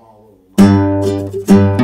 まあまあ